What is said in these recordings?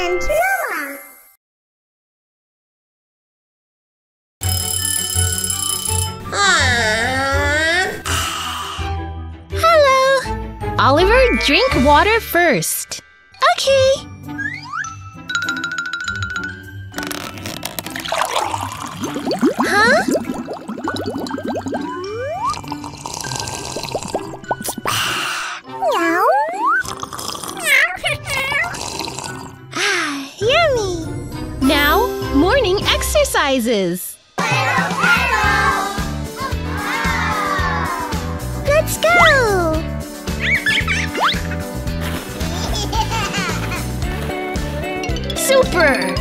and Noah. Hello. Oliver, drink water first. Okay. exercises. Let's go! Super!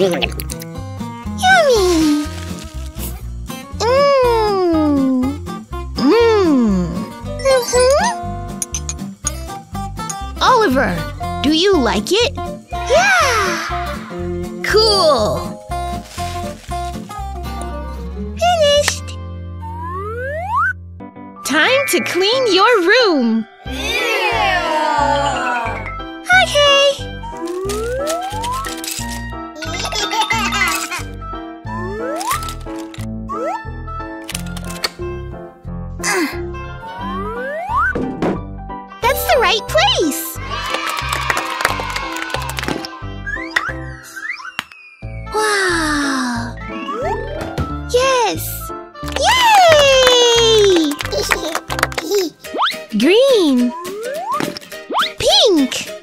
Yummy! Mmm! Mmm! Mm -hmm. Oliver, do you like it? Yeah! Cool! Finished! Time to clean your room! pink.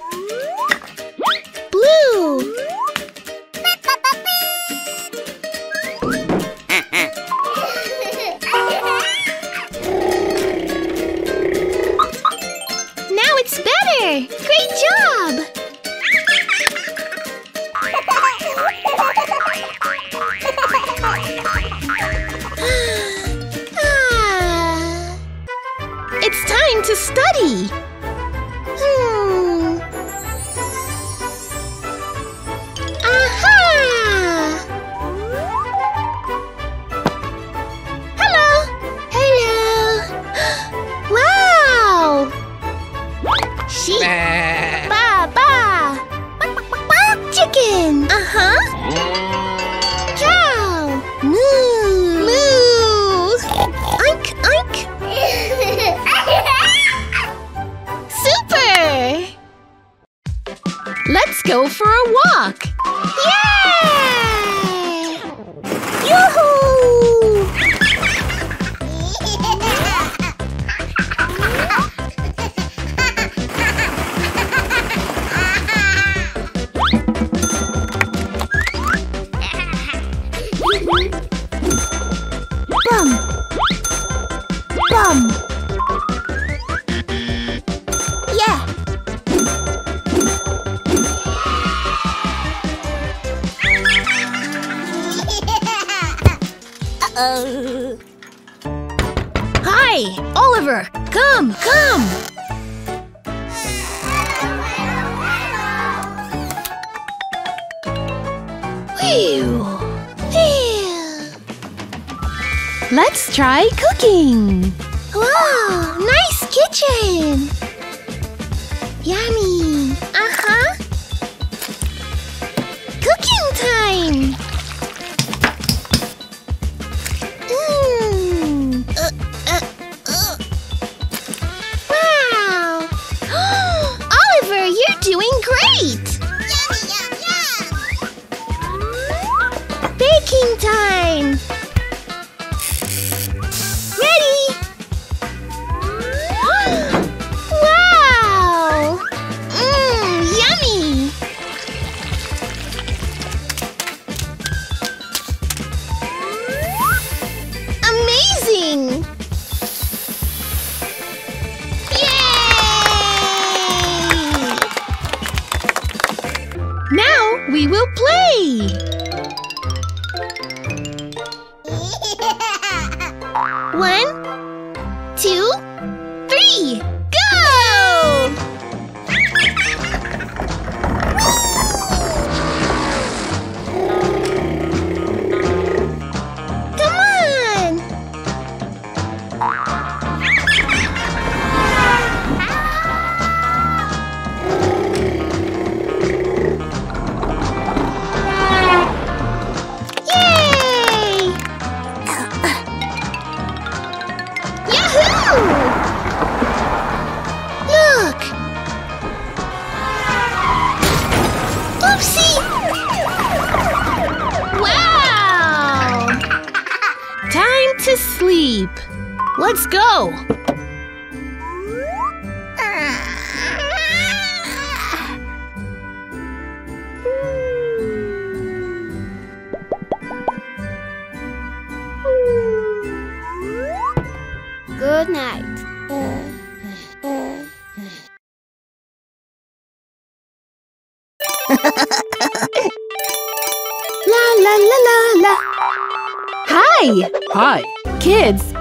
go for a walk! Let's try cooking! Wow! Nice kitchen! Yummy! Now we will play!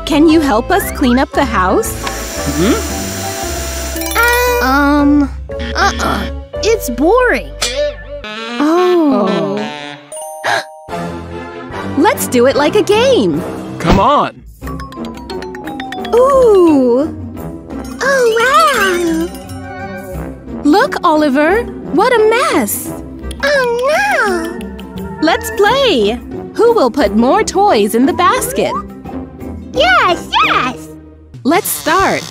Can you help us clean up the house? Um, uh-uh. It's boring. Oh. Let's do it like a game. Come on. Ooh. Oh, wow. Look, Oliver. What a mess. Oh, no. Let's play. Who will put more toys in the basket? Yes, yes. Let's start.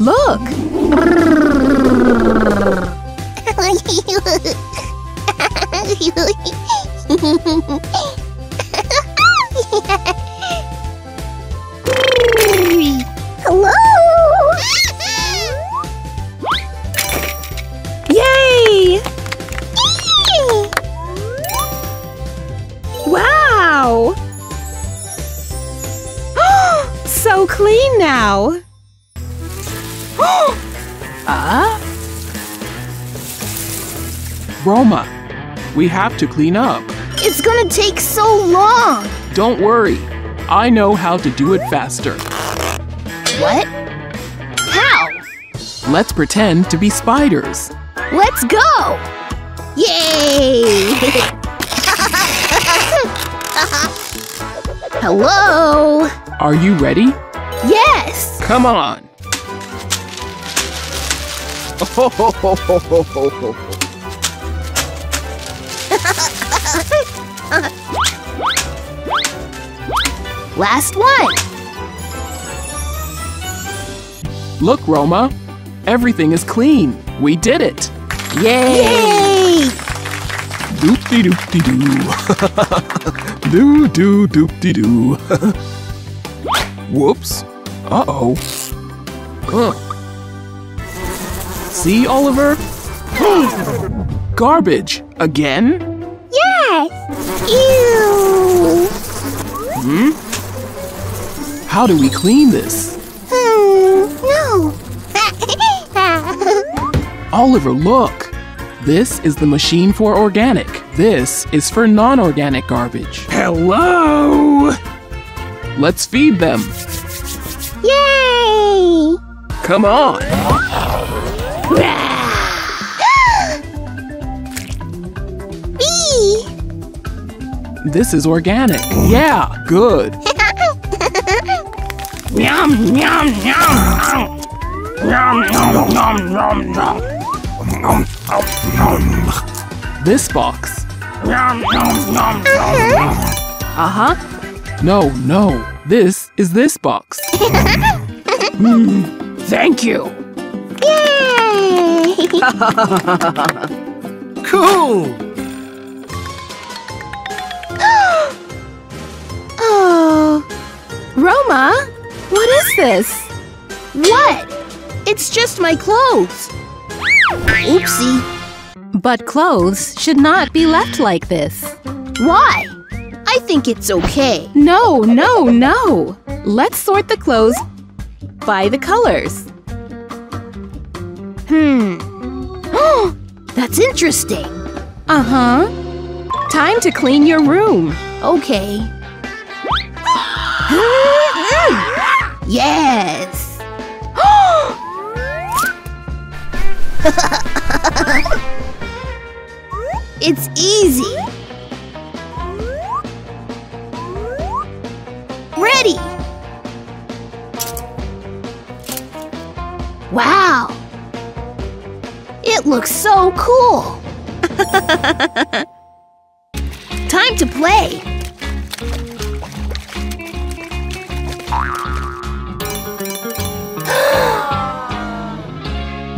Look. now. uh? Roma, we have to clean up. It's gonna take so long. Don't worry. I know how to do it faster. What? How? Let's pretend to be spiders. Let's go! Yay! Hello? Are you ready? Yes! Come on. Last one! Look, Roma. Everything is clean. We did it. Yay! Yay! Doop de Whoops. Uh oh. Huh. See, Oliver? Garbage. Again? Yes! Ew! Hmm? How do we clean this? Hmm, no. Oliver, look! This is the machine for organic. This is for non organic garbage. Hello! Let's feed them. Yay! Come on! Bee! This is organic. Yeah, good. Yum, yum, yum. Yum, yum, yum, yum, yum. Yum, This box. yum, yum, yum, yum. Uh huh. No, no. This is this box. Hmm. Thank you. Yay! Cool. oh. Roma, what is this? What? It's just my clothes. Oopsie. But clothes should not be left like this. Why? Think it's okay. No, no, no. Let's sort the clothes by the colors. Hmm. That's interesting. Uh huh. Time to clean your room. Okay. yes. it's easy. Wow. It looks so cool. Time to play.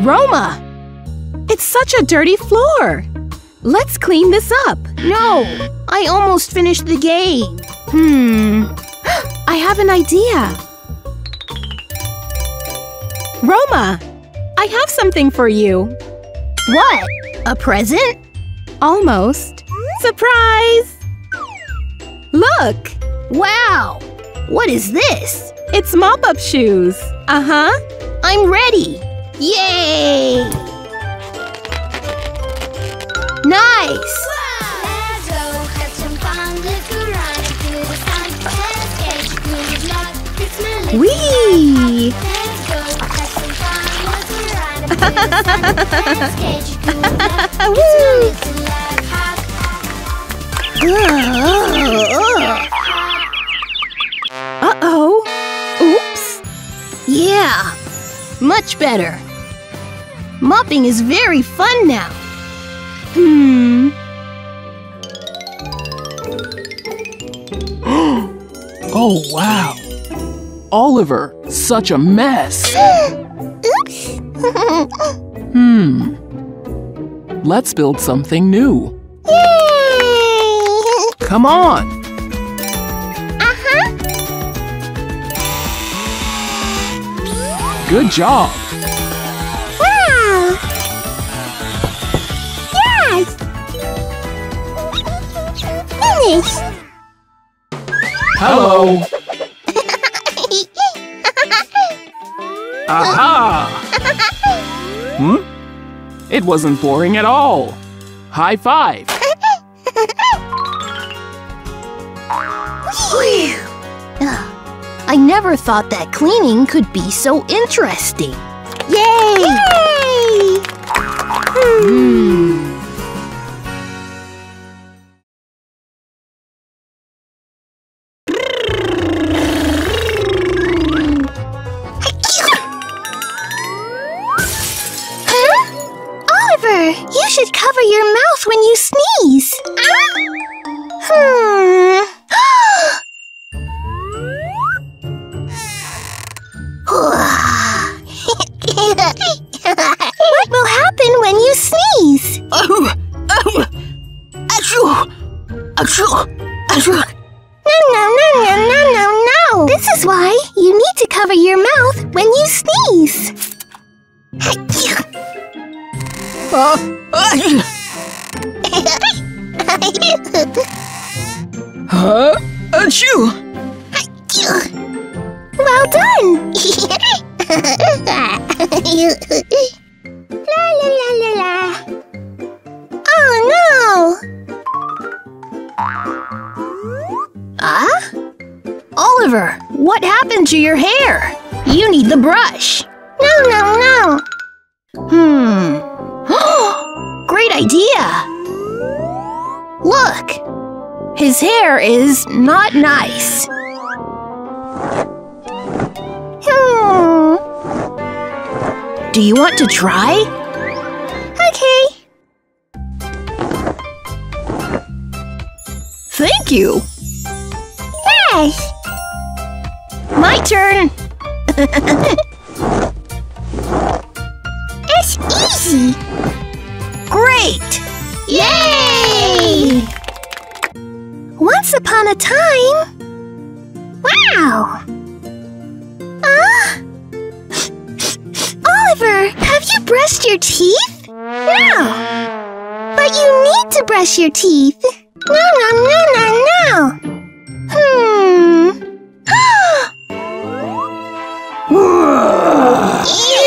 Roma! It's such a dirty floor. Let's clean this up. No, I almost finished the game. Hmm. I have an idea. Roma, I have something for you. What? A present? Almost. Surprise! Look! Wow! What is this? It's mop up shoes. Uh huh. I'm ready! Yay! Nice! Uh oh. Oops. Yeah, much better. Mopping is very fun now. Hmm. Oh, wow. Oliver, such a mess. Oops. Hmm. Let's build something new. Yay! Come on. Uh-huh. Good job. Wow! Yes! Finished! Hello. Aha! Hmm? It wasn't boring at all. High five. I never thought that cleaning could be so interesting. Yay! Yay! Hmm. No, His hair is not nice. Hmm. Do you want to try? Okay. Thank you. Yes. My turn. It's easy. Upon a time. Wow. Ah. Oliver, have you brushed your teeth? No. But you need to brush your teeth. No, no, no, no, no. Hmm. Ew.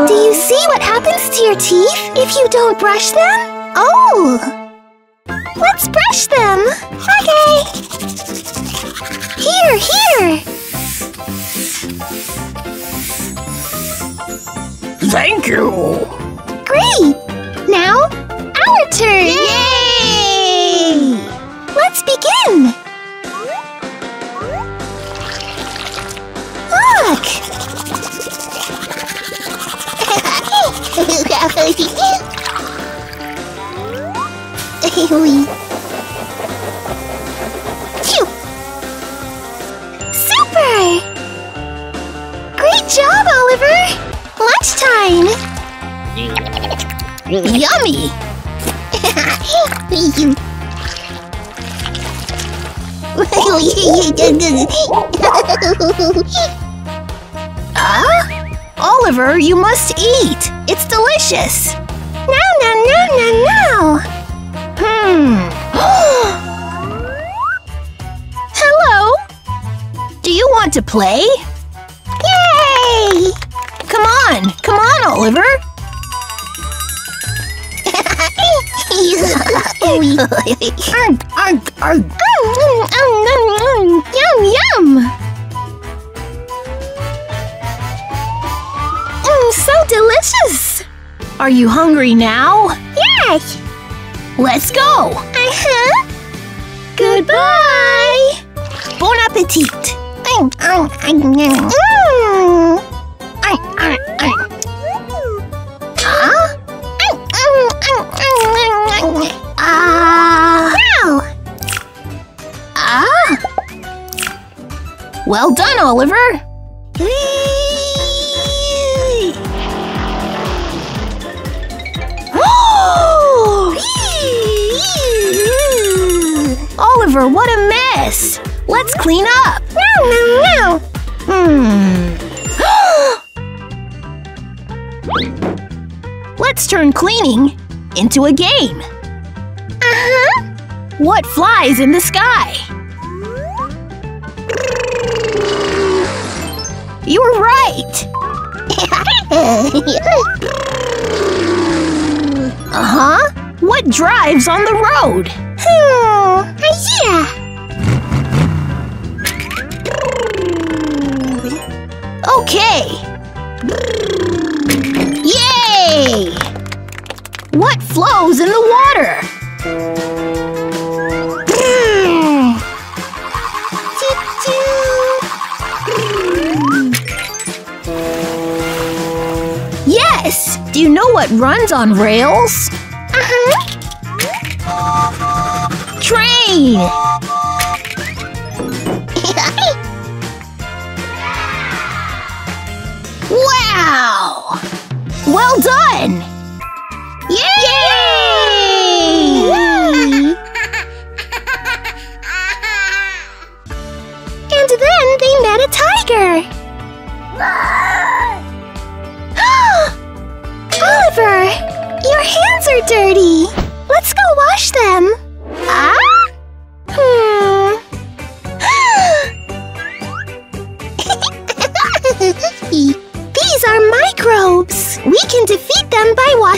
Do you see what happens to your teeth if you don't brush them? Oh. Let's brush them. Okay. Here, here. Thank you. Great! Now, our turn! Yay! Let's begin! Look! Phew. Super! Great job, Oliver! Lunchtime! Yummy! Ah? Oliver, you must eat. It's delicious. No, no, no, no, no! Hmm. Hello. Do you want to play? Yay! Come on, come on, Oliver. arg, arg, arg. Mm, mm, mm, Yum, yum! Mm, so delicious! Are you hungry now? Yes! Let's go! Uh-huh! Goodbye! Bon appetit! Huh? Ah! Ah! Well done, Oliver! Whee! Oliver, what a mess! Let's clean up. No, no, no! Hmm. Let's turn cleaning into a game. Uh-huh! What flies in the sky? You were right. Uh huh. What drives on the road? Okay. Yay! What flows in the water? Yes! Do you know what runs on rails? Wow! Well done!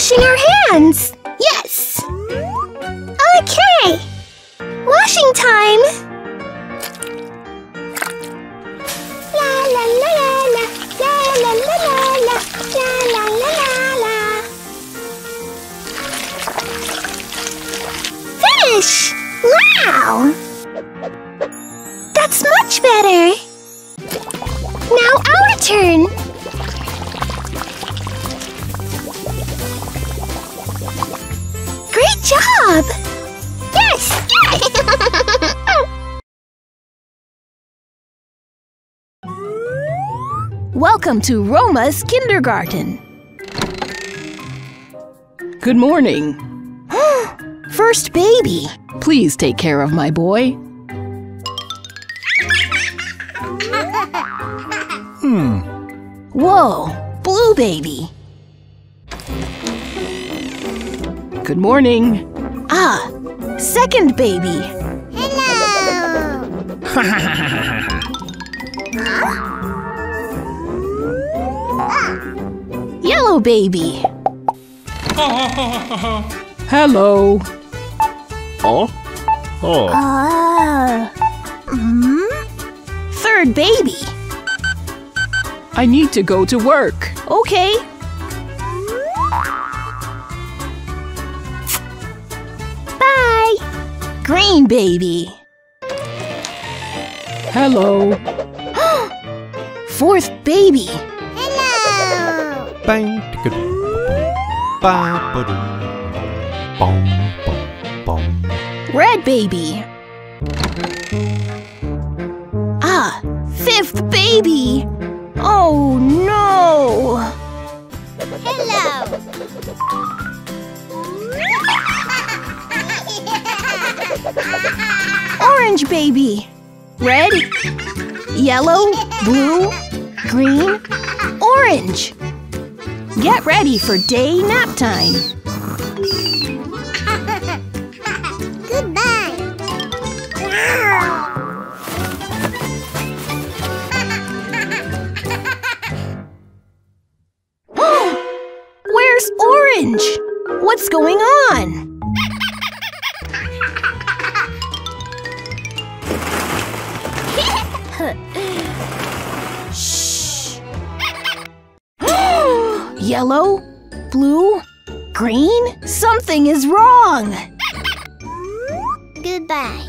Washing our hands. Welcome to Roma's kindergarten. Good morning. First baby. Please take care of my boy. hmm. Whoa, blue baby. Good morning. Ah, Second baby. Hello. Yellow baby. Hello. Oh? Oh. Ah. Hmm? Third baby. I need to go to work. Okay. Bye. Green baby. Hello. Fourth baby. Hello. Bang, ticka, ba, ba, doo. Bum, bum, bum. Red baby. Ah, fifth baby. Oh no. Hello. Orange baby. Red, yellow, blue, green, orange. Get ready for day nap time. Yellow, blue, green? Something is wrong. Goodbye.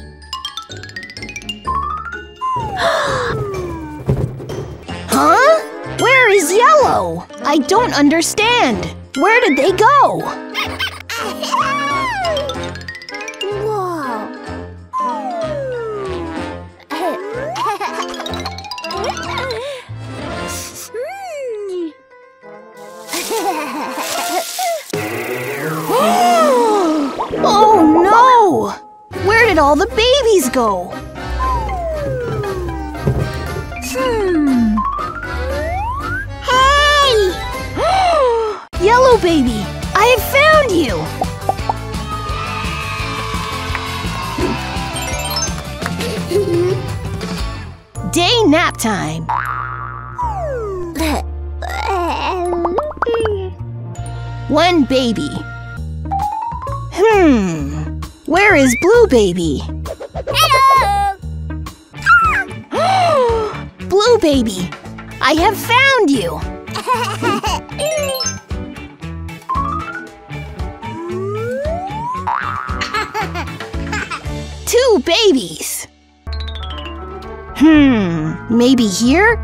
Huh? Where is yellow? I don't understand. Where did they go? All the babies go? Hmm. Hey! Yellow baby, I have found you! Day nap time. One baby. Hmm. Where is blue baby? Hello! blue baby, I have found you. Two babies. Hmm, maybe here?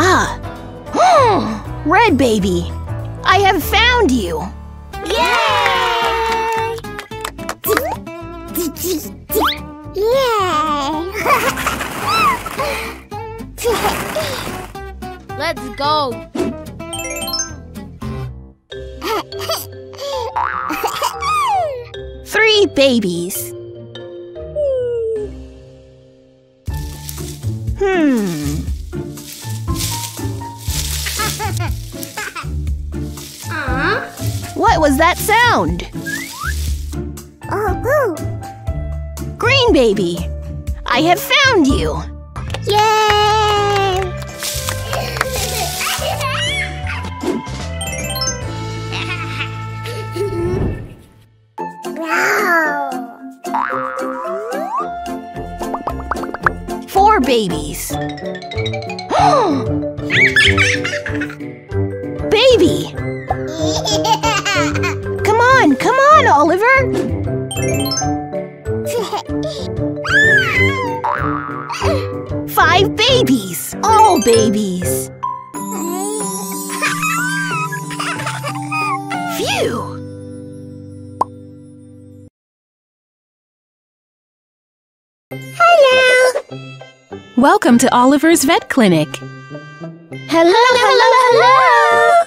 Ah. Red baby, I have found you. Let's go. Three babies. Hmm. What was that sound? Oh, Green baby, I have found you. Babies. Baby, come on, come on, Oliver. Five babies, all babies. Phew. Welcome to Oliver's Vet Clinic. Hello, hello, hello.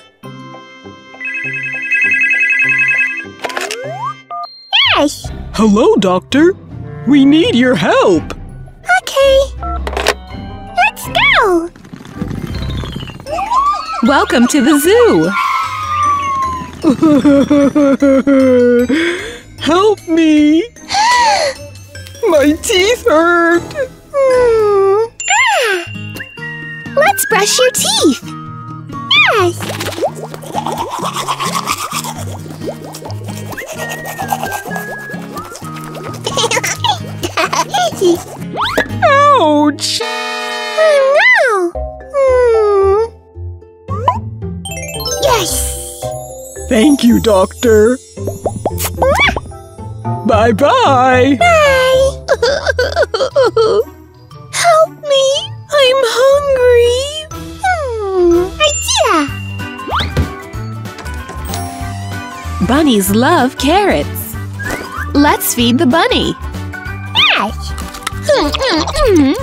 Yes! Hello, doctor. We need your help. Okay! Let's go! Welcome to the zoo. Help me! My teeth hurt! Brush your teeth. Yes. Ouch! oh no. Hmm. Yes. Thank you, doctor. Bye bye! Bye. Bunnies love carrots. Let's feed the bunny. That's mm.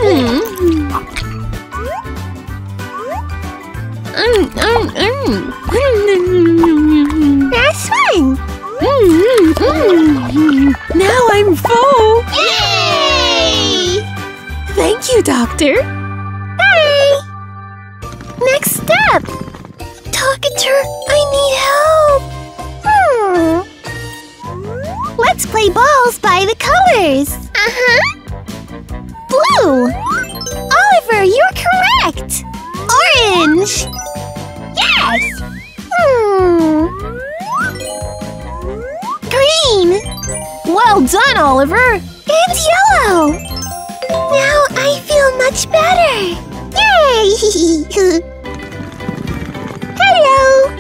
Now I'm full. Yay! Thank you, doctor. Bye. Next step. Doctor, I need help. Let's play balls by the colors. Uh-huh. Blue. Oliver, you're correct. Orange. Yes. Hmm. Green. Well done, Oliver. And yellow. Now I feel much better. Yay! Hello.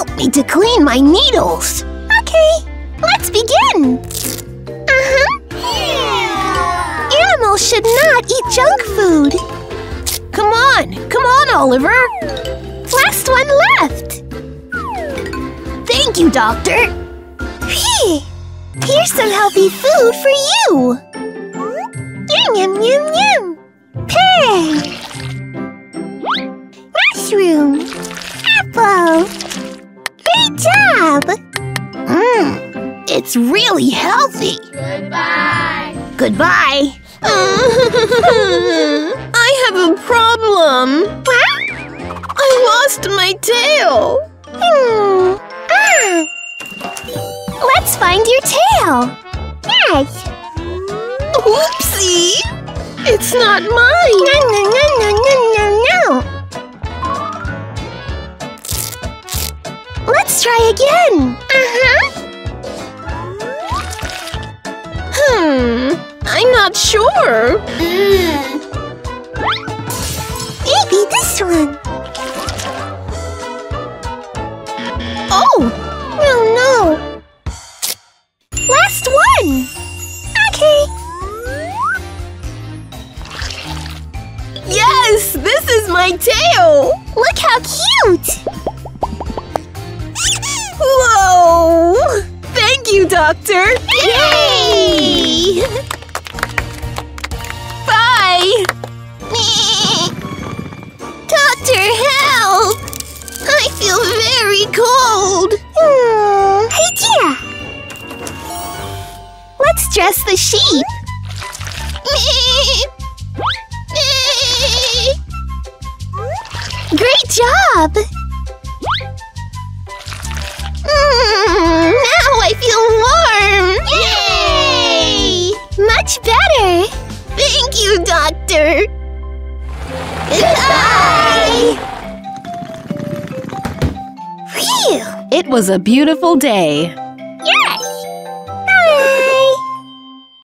Help me to clean my needles. Okay, let's begin. Uh-huh. Animals should not eat junk food. Come on, come on, Oliver. Last one left. Thank you, Doctor. Phew. Here's some healthy food for you. Yum, yum, yum, yum. Pear. Mushroom. Apple. Job. Mmm, it's really healthy. Goodbye. Goodbye. I have a problem. I lost my tail. Hmm. Ah. Let's find your tail. Yes. Oopsie! It's not mine! No, no, no, no, no, no, no. Let's try again. Uh-huh. Hmm. I'm not sure. Maybe this one. Oh, Oh no. Last one. Okay. yes! This is my tail. Look how cute. Doctor. Yay! Bye. Doctor, help! I feel very cold. Hmm. Idea. Let's dress the sheep. Great job! Was a beautiful day.